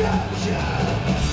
Gotcha!